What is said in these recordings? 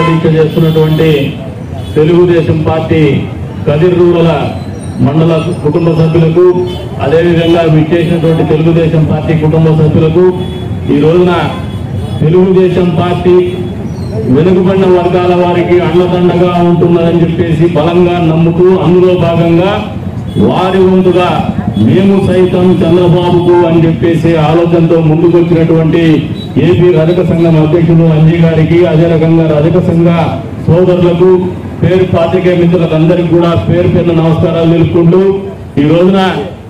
దీక్ష చేస్తున్నటువంటి తెలుగుదేశం పార్టీ కదిర్ రూరల మండల కుటుంబ సభ్యులకు అదేవిధంగా విచ్చేసినటువంటి తెలుగుదేశం పార్టీ కుటుంబ సభ్యులకు ఈ రోజున తెలుగుదేశం పార్టీ వెనుకబడిన వర్గాల వారికి అండదండగా ఉంటున్నదని చెప్పేసి బలంగా నమ్ముతూ అందులో భాగంగా వారి వంతుగా మేము సైతం చంద్రబాబుకు అని చెప్పేసి ఆలోచనతో ముందుకొచ్చినటువంటి ఏపీ రజక సంఘం అధ్యక్షుడు అంజీ గారికి అదే రకంగా రజక సంఘ సోదరులకు పేరు పాత్రికేయ మిత్రులకు అందరికీ కూడా పేరు పేరున నమస్కారాలు తెలుపుకుంటూ ఈ రోజున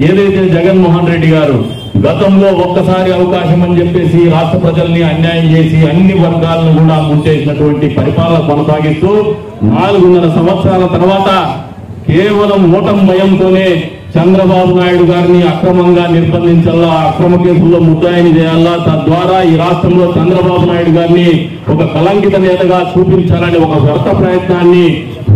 ఏదైతే జగన్మోహన్ రెడ్డి గారు గతంలో ఒక్కసారి అవకాశం అని చెప్పేసి రాష్ట్ర ప్రజల్ని అన్యాయం చేసి అన్ని వర్గాలను కూడా ముంచేసినటువంటి పరిపాలన కొనసాగిస్తూ నాలుగున్నర సంవత్సరాల తర్వాత కేవలం ఓటం భయంతోనే చంద్రబాబు నాయుడు గారిని అక్రమంగా నిర్బంధించాలా అక్రమ కేసుల్లో ముద్దాయిని చేయాలా తద్వారా ఈ రాష్ట్రంలో చంద్రబాబు నాయుడు గారిని ఒక కలంకిత నేతగా చూపించాలని ఒక వ్యర్థ ప్రయత్నాన్ని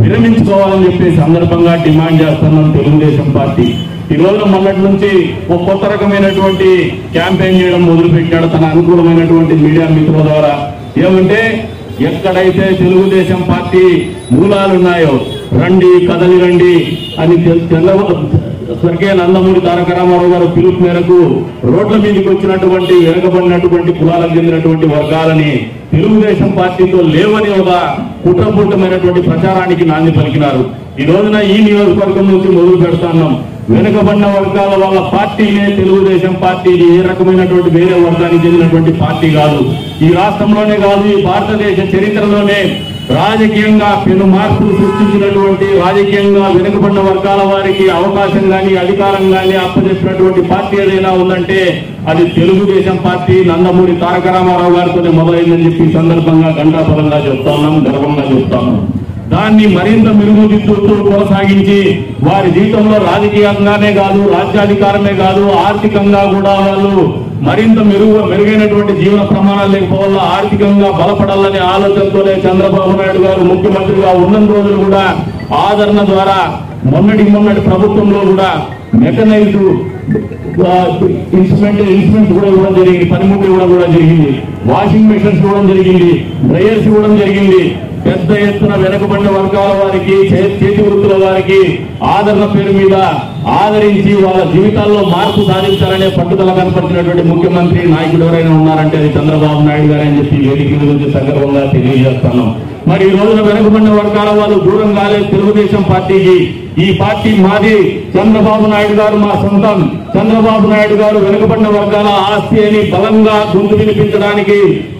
విరమించుకోవాలని చెప్పి సందర్భంగా డిమాండ్ చేస్తున్నాం తెలుగుదేశం పార్టీ. ఈ రోజున మొన్నటి నుంచి ఒక కొత్త రకమైనటువంటి క్యాంపెయిన్ చేయడం మొదలుపెట్టాడు. తన అనుకూలమైనటువంటి మీడియా మిత్రుల ద్వారా. ఏమంటే ఎక్కడైతే తెలుగుదేశం పార్టీ మూలాలున్నాయో రండి కదలి రండి అని చంద్రబాబు స్వర్గీయ నందమూరి తారక రామారావు గారు పిలుపు మేరకు రోడ్ల మీదకి వచ్చినటువంటి వెనుకబడినటువంటి కులాలకు చెందినటువంటి వర్గాలని తెలుగుదేశం పార్టీతో లేవని ఒక కుట్రపూటమైనటువంటి ప్రచారానికి నాంది పలికినారు. ఈ రోజున ఈ నియోజకవర్గం నుంచి మొదలు పెడుతున్నాం వెనుకబడిన వర్గాల వల్ల పార్టీనే తెలుగుదేశం పార్టీ ఏ రకమైనటువంటి వేరే వర్గానికి చెందినటువంటి పార్టీ కాదు. ఈ రాష్ట్రంలోనే కాదు ఈ భారతదేశ చరిత్రలోనే రాజకీయంగా పెను మార్పులు సృష్టించినటువంటి రాజకీయంగా వెనుకబడిన వర్గాల వారికి అవకాశం గాని అధికారం గాని అప్పచెప్పినటువంటి పార్టీ ఏదైనా ఉందంటే అది తెలుగుదేశం పార్టీ నందమూరి తారక రామారావు గారితో మొదలైందని చెప్పి సందర్భంగా గంటాపదంగా చెప్తా ఉన్నాం గర్వంగా చెప్తా ఉన్నాం. దాన్ని మరింత మెరుగుదిద్దుతూ కొనసాగించి వారి జీవితంలో రాజకీయంగానే కాదు రాజ్యాధికారమే కాదు ఆర్థికంగా కూడా వాళ్ళు మరింత మెరుగు మెరుగైనటువంటి జీవన ప్రమాణాలు లేకపోవాలా ఆర్థికంగా బలపడాలనే ఆలోచనతోనే చంద్రబాబు నాయుడు గారు ముఖ్యమంత్రిగా ఉన్న రోజులు కూడా ఆదరణ ద్వారా మొన్నటి మొన్నటి ప్రభుత్వంలో కూడా మెకనైజ్డ్ ఇన్స్ట్రుమెంట్ ఇన్స్ట్రుమెంట్స్ కూడా ఇవ్వడం జరిగింది పనిముట్లు ఇవ్వడం కూడా జరిగింది వాషింగ్ మెషిన్స్ ఇవ్వడం జరిగింది డ్రయర్స్ ఇవ్వడం జరిగింది. పెద్ద ఎత్తున వెనకబడిన వర్గాల వారికి చేతి వృత్తుల వారికి ఆదరణ పేరు మీద ఆదరించి వాళ్ళ జీవితాల్లో మార్పు సాధించాలనే పట్టుదల కనపడుతున్నటువంటి ముఖ్యమంత్రి నాయకుడు ఎవరైనా ఉన్నారంటే అది చంద్రబాబు నాయుడు గారు అని చెప్పి వేదిక గురించి సందర్భంగా తెలియజేస్తున్నాం మరి ఈ రోజున వెనకబడిన వర్గాల వాళ్ళు దూరం కాలేదు తెలుగుదేశం పార్టీకి. ఈ పార్టీ మాది. చంద్రబాబు నాయుడు గారు మా సొంతం. చంద్రబాబు నాయుడు గారు వెనుకబడిన వర్గాల ఆస్తి అని బలంగా గొంతు వినిపించడానికి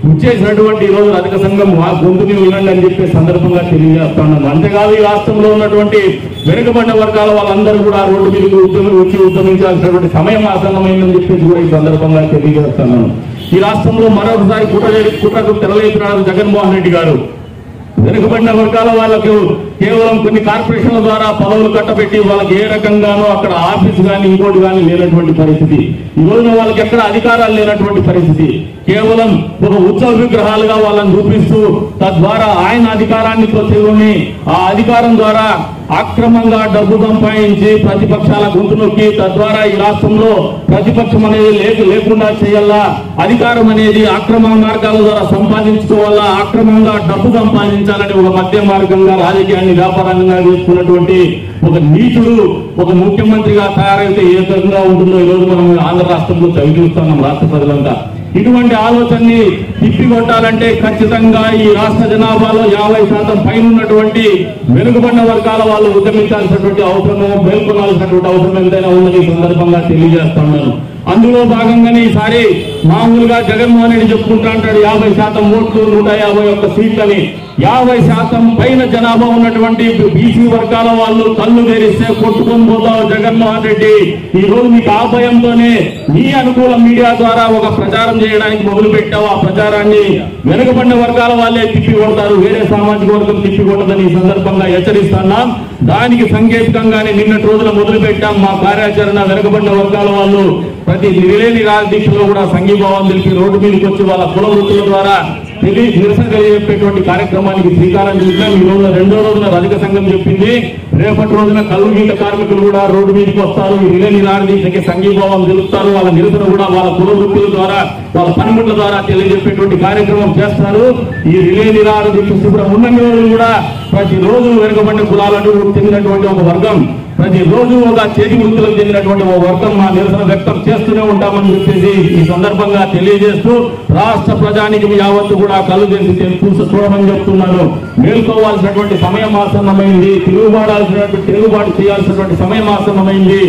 వచ్చేసినటువంటి రోజు అధిక సంఘం మా గొంతుని వినండి అని చెప్పే సందర్భంగా తెలియజేస్తున్నాను అంతేకాదు ఈ రాష్ట్రంలో ఉన్నటువంటి వెనుకబడిన వర్గాల వాళ్ళందరూ కూడా రోడ్డు మీదకి ఉద్యమం వచ్చి ఉద్యమించాల్సినటువంటి సమయం ఆసన్నమైందని చెప్పేసి కూడా ఈ సందర్భంగా తెలియజేస్తున్నాను ఈ రాష్ట్రంలో మరొకసారి కుట్ర కుట్రకు తెరలేపినారు జగన్మోహన్ రెడ్డి గారు. వెనుకబడిన వర్గాల వాళ్ళకు కేవలం కొన్ని కార్పొరేషన్ల ద్వారా పదవులు కట్టబెట్టి వాళ్ళకి ఏ రకంగానో అక్కడ ఆఫీస్ కానీ ఇంకోటి కానీ లేనటువంటి పరిస్థితి. ఈ రోజున వాళ్ళకి ఎక్కడ అధికారాలు లేనటువంటి పరిస్థితి. కేవలం ఒక ఉత్సవ విగ్రహాలుగా వాళ్ళని చూపిస్తూ తద్వారా ఆయన అధికారాన్ని తెలుగుని ఆ అధికారం ద్వారా అక్రమంగా డబ్బు సంపాదించి ప్రతిపక్షాల గొంతు నొక్కి తద్వారా ఈ రాష్ట్రంలో ప్రతిపక్షం అనేది లేక లేకుండా చేయాలా? అధికారం అనేది అక్రమ మార్గాల ద్వారా సంపాదించుకోవాలా? అక్రమంగా డబ్బు సంపాదించాలని ఒక మధ్య మార్గంగా రాజకీయాన్ని వ్యాపారంగా చేసుకున్నటువంటి ఒక నీచుడు ఒక ముఖ్యమంత్రిగా తయారైతే ఏ విధంగా ఉంటుందో ఈ రోజు మనం ఆంధ్ర రాష్ట్రంలో చవి చూస్తున్నాం రాష్ట్ర ప్రజలంతా. ఇటువంటి ఆలోచనని తిప్పికొట్టాలంటే ఖచ్చితంగా ఈ రాష్ట్ర జనాభాలో యాభై శాతం పైన ఉన్నటువంటి వెనుకబడిన వర్గాల వాళ్ళు ఉద్యమించాల్సినటువంటి అవసరం మేల్కొనాల్సినటువంటి అవసరం ఎంతైనా ఉందని ఈ సందర్భంగా తెలియజేస్తున్నాను అందులో భాగంగానే ఈసారి మామూలుగా జగన్మోహన్ రెడ్డి చెప్పుకుంటా అంటాడు యాభై శాతం ఓట్లు నూట యాభై ఒక్క సీట్లని. యాభై శాతం పైన జనాభా ఉన్నటువంటి బీసీ వర్గాల వాళ్ళు కళ్ళు తెరిస్తే కొట్టుకొని పోతావు జగన్మోహన్ రెడ్డి. ఈ రోజు మీకు ఆ భయంతోనే నీ అనుకూల మీడియా ద్వారా ఒక ప్రచారం చేయడానికి మొదలు పెట్టావు ఆ ప్రచారాన్ని వెనుకబడిన వర్గాల వాళ్ళే తిప్పి కొడతారు వేరే సామాజిక వర్గం తిప్పి కొట్టదని ఈ సందర్భంగా హెచ్చరిస్తున్నాం దానికి సంకేతంగానే నిన్నటి రోజున మొదలు పెట్టాం మా కార్యాచరణ వెనుకబడిన వర్గాల వాళ్ళు. ప్రతి నిలేని దీక్షలో కూడా సంఘీభావం తెలిపి రోడ్డు మీదకి వచ్చి వాళ్ళ కుల వృత్తుల ద్వారా నిరసన తెలియజెప్పేటువంటి కార్యక్రమానికి శ్రీకారం చుట్టాం. ఈ రోజు రెండో రోజున రజక సంఘం చెప్పింది రేపటి రోజున కల్లు గీత కార్మికులు కూడా రోడ్డు మీదకి వస్తారు. ఈ రిలే నిరాదీక్షకి సంఘీభావం తెలుపుతారు. వాళ్ళ నిరసన కూడా వాళ్ళ కుల వృత్తుల ద్వారా వాళ్ళ పనిముట్ల ద్వారా తెలియజెప్పేటువంటి కార్యక్రమం చేస్తారు. ఈ రిలే నిరాదీక్ష శిబిరం ఉన్నన్ని రోజులు కూడా ప్రతిరోజు వెనుకబడిన కులాలను చెందినటువంటి ఒక వర్గం. ప్రతిరోజు ఒక చేతి వృత్తులకు చెందినటువంటి ఓ వర్గం మా నిరసన వ్యక్తం చేస్తూనే ఉంటామని చెప్పేసి ఈ సందర్భంగా తెలియజేస్తూ రాష్ట్ర ప్రజానికి యావత్తు కూడా కళ్ళు తెరిచి తెలుపు చూడమని చెప్తున్నాను మేల్కోవాల్సినటువంటి సమయం ఆసన్నమైంది. తిరుగుబాడాల్సినటువంటి తిరుగుబాటు చేయాల్సినటువంటి సమయం ఆసన్నమైంది.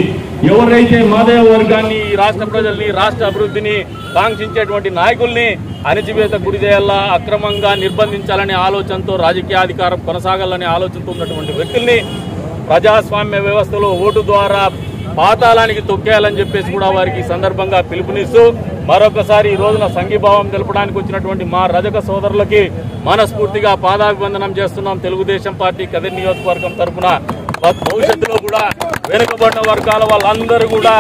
ఎవరైతే మాదేవ వర్గాన్ని ఈ రాష్ట్ర ప్రజల్ని రాష్ట్ర అభివృద్ధిని కాంక్షించేటువంటి నాయకుల్ని అణిచివేత గురి చేయాలా అక్రమంగా నిర్బంధించాలనే ఆలోచనతో రాజకీయాధికారం కొనసాగాలనే ఆలోచనతో ఉన్నటువంటి వ్యక్తుల్ని ప్రజాస్వామ్య వ్యవస్థలో ఓటు ద్వారా పాతాళానికి తొక్కేయాలని చెప్పేసి కూడా వారికి సందర్భంగా పిలుపునిస్తూ మరొకసారి ఈ రోజున సంఘీభావం తెలపడానికి వచ్చినటువంటి మా రజక సోదరులకి మనస్ఫూర్తిగా పాదాభివందనం చేస్తున్నాం. తెలుగుదేశం పార్టీ కదిరి నియోజకవర్గం తరఫున భవిష్యత్తులో కూడా వెనుకబడిన వర్గాల వాళ్ళందరూ కూడా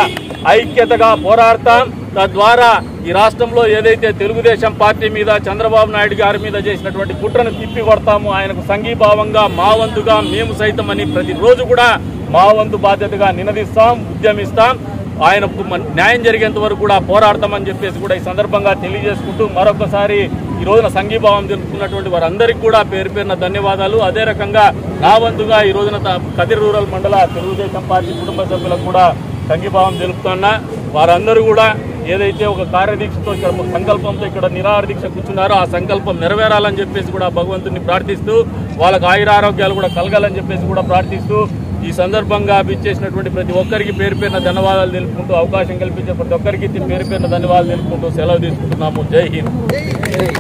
ఐక్యతగా పోరాడతాం. తద్వారా ఈ రాష్ట్రంలో ఏదైతే తెలుగుదేశం పార్టీ మీద చంద్రబాబు నాయుడు గారి మీద చేసినటువంటి కుట్రను తిప్పి కొడతాము ఆయనకు సంఘీభావంగా మా వంతుగా మేము సైతం అని ప్రతిరోజు కూడా మా వంతు బాధ్యతగా నినదిస్తాం ఉద్యమిస్తాం. ఆయనకు న్యాయం జరిగేంత వరకు కూడా పోరాడతామని చెప్పేసి కూడా ఈ సందర్భంగా తెలియజేసుకుంటూ మరొకసారి ఈ రోజున సంఘీభావం జరుపుకున్నటువంటి వారందరికీ కూడా పేరు పేరున ధన్యవాదాలు. అదే రకంగా నా వంతుగా ఈ రోజున త- కదిరి రూరల్ మండల తెలుగుదేశం పార్టీ కుటుంబ సభ్యులకు కూడా సంఘీభావం తెలుపుతున్నా వారందరూ కూడా ఏదైతే ఒక కార్యదీక్షతో ఇక్కడ సంకల్పంతో ఇక్కడ నిరాహార దీక్ష కూర్చున్నారో ఆ సంకల్పం నెరవేరాలని చెప్పేసి కూడా భగవంతుని ప్రార్థిస్తూ వాళ్ళకు ఆయురారోగ్యాలు కూడా కలగాలని చెప్పేసి కూడా ప్రార్థిస్తూ ఈ సందర్భంగా ఇచ్చేసినటువంటి ప్రతి ఒక్కరికి పేరు పేరున ధన్యవాదాలు తెలుపుకుంటూ అవకాశం కల్పించే ప్రతి ఒక్కరికి పేరు పేరున ధన్యవాదాలు తెలుపుకుంటూ సెలవు తీసుకుంటున్నాము. జై హింద్.